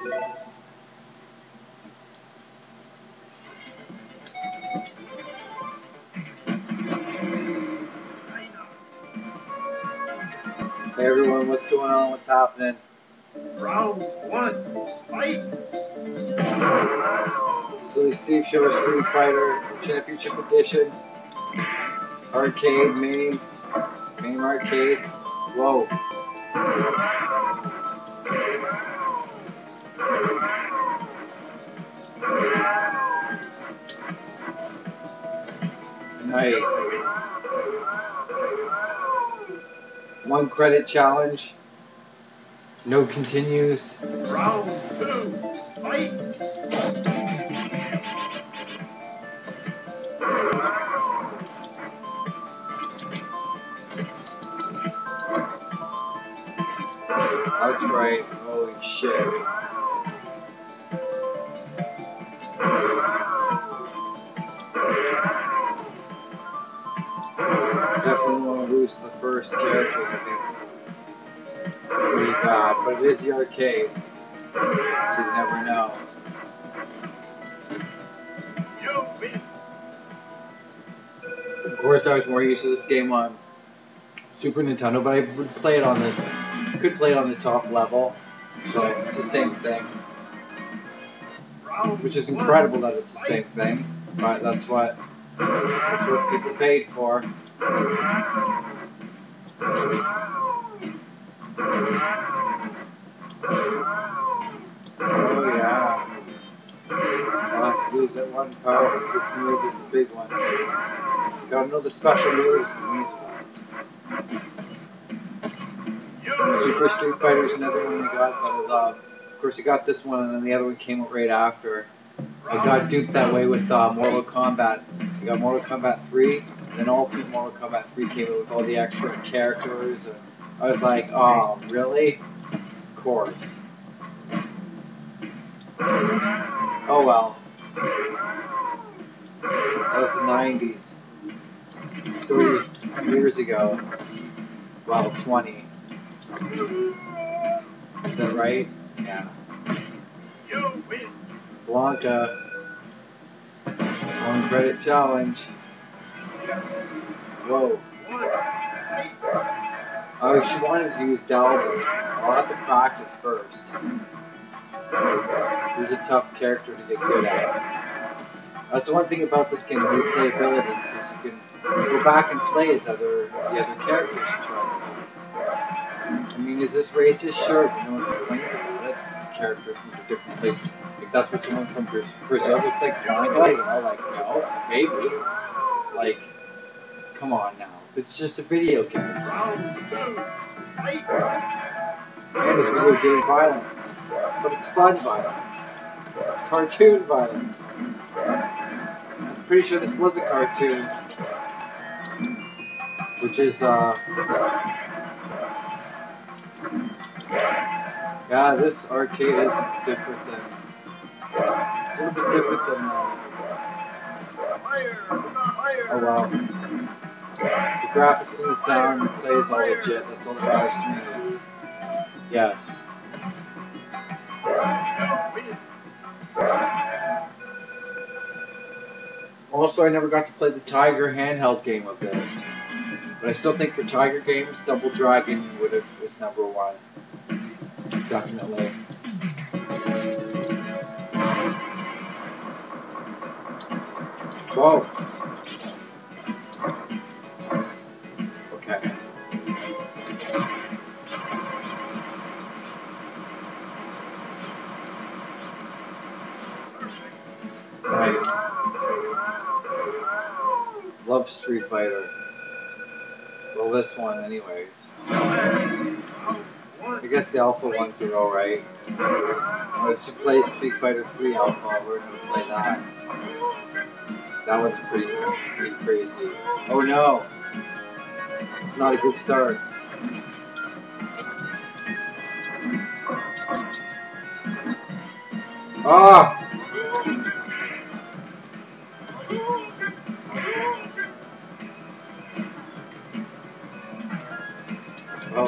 Hey everyone, what's going on? What's happening? Round one, fight! Silly Steve Show Street Fighter Championship Edition. Arcade, main. Main arcade. Whoa. Nice. One credit challenge. No continues. Round two, fight! That's right. Holy shit. The first character. I think bad, but it is the arcade, so you never know. Of course, I was more used to this game on Super Nintendo, but I would play it on the could play it on the top level, so it's the same thing. Which is incredible that it's the same thing, but that's what that's what people paid for. Oh yeah. I'll have to use that one power. This move is the big one. Got another special moves in these ones. Super Street Fighter is another one I got that I loved. Of course, I got this one, and then the other one came out right after. I got duped that way with uh, Mortal Kombat. I got Mortal Kombat 3, and then Ultimate Mortal Kombat 3 came out with all the extra characters. And I was like, oh, really? Of course. Oh well. That was the 90s. 30 years ago. Well, 20. Is that right? Yeah. Blanka. One credit challenge. Whoa. Oh, she wanted to use Dalza. I'll have to practice first. He's a tough character to get good at. That's the one thing about this game, replayability, because you can go back and play as other the other characters you try. I mean, is this racist? Sure, but no one complains about it. The characters from different places. Like that's what someone from Brazil looks like Blanka, you know, like no, maybe. Like, come on now. It's just a video game. It's video game violence. But it's fun violence. It's cartoon violence. I'm pretty sure this was a cartoon. Which is, uh. Yeah, this arcade is different than. A little bit different than. Uh, oh wow. The graphics and the sound and the play is all legit. That's all that matters to me. Yes. Also, I never got to play the Tiger handheld game of this, but I still think for Tiger games, Double Dragon would have was number one. Definitely. Whoa. Nice. Love Street Fighter. Well, this one, anyways. I guess the Alpha ones are alright. I should play Street Fighter 3 Alpha. We're gonna play that. That one's pretty, pretty crazy. Oh no! It's not a good start. Ah!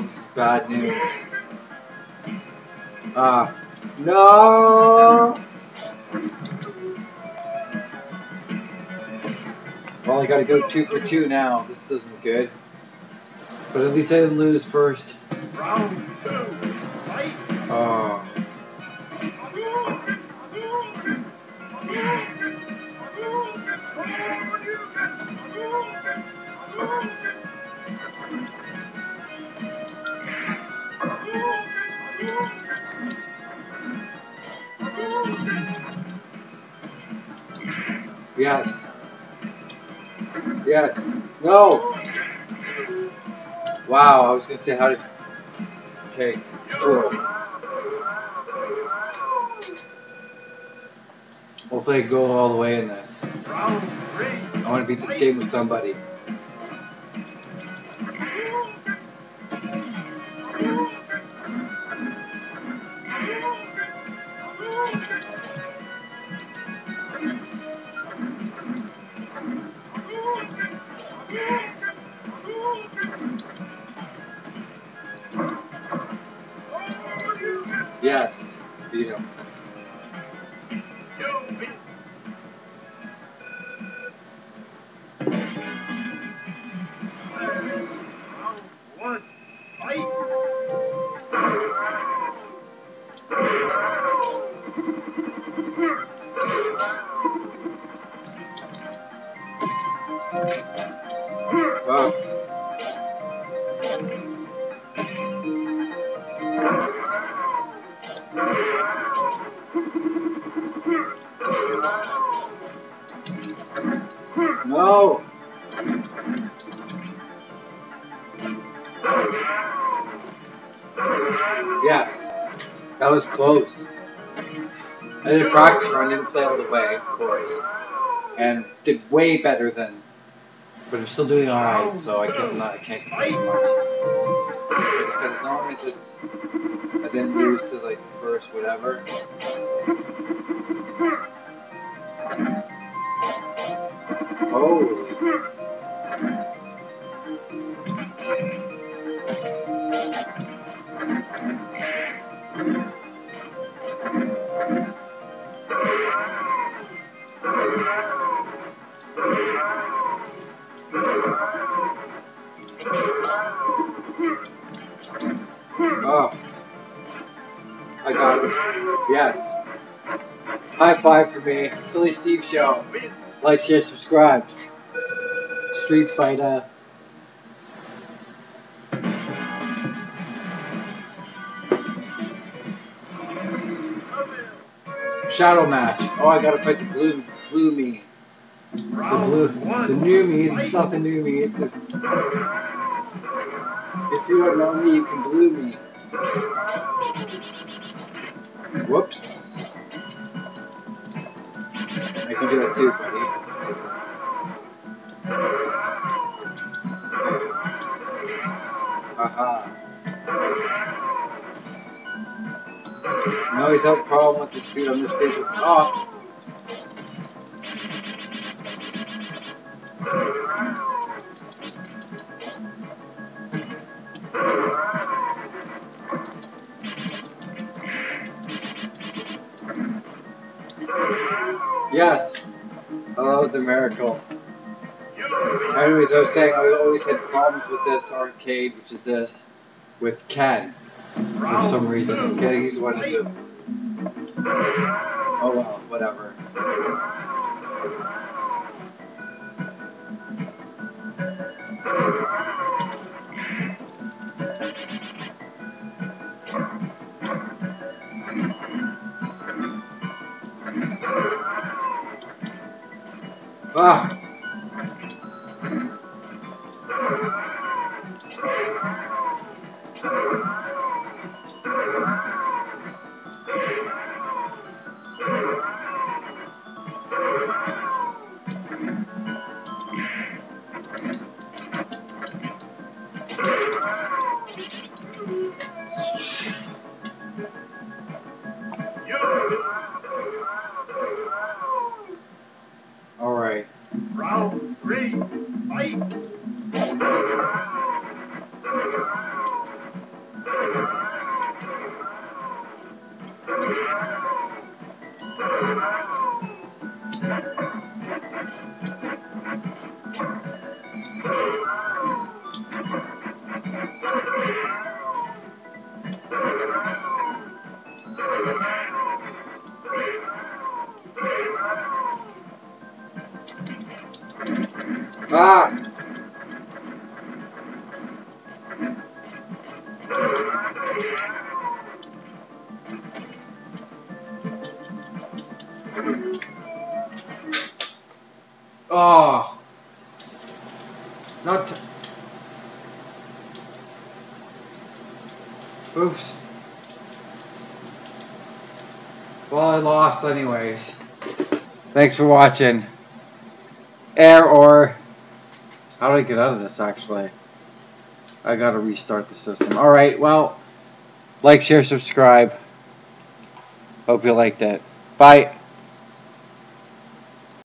This is bad news. Ah, No. Well, I gotta go two for two now. This isn't good. But at least I didn't lose first. Round two. Fight. Oh. Yes. Yes. No. Wow, I was gonna say how did. Okay. Cool. Hopefully, I go all the way in this. I want to beat this game with somebody. Yes. One. Fight. No. Yes. That was close. I did a practice run, didn't play all the way, of course. And did way better than but I'm still doing alright, so I can't I can't complain much. Like I said, as long as it's I didn't lose to like the first whatever. Holy Oh. I got it. Yes. High five for me. Silly Steve Show. Win. Like, share, subscribe. Street Fighter. Shadow match. Oh, I gotta fight the blue, blue me. The blue, the new me. It's not the new me. It's the. If you don't know me, you can blue me. Whoops. I can do it too, buddy. I always have a problem with this dude on this stage with. Oh! Yes! Oh, that was a miracle. Anyways, I was saying I always had problems with this arcade, which is this, with Ken, for some reason. Okay, he's one of the. Oh well, whatever. Ah! 아! Well, I lost anyways. Thanks for watching. Air or... How do I get out of this, actually? I gotta restart the system. Alright, well, like, share, subscribe. Hope you liked it. Bye.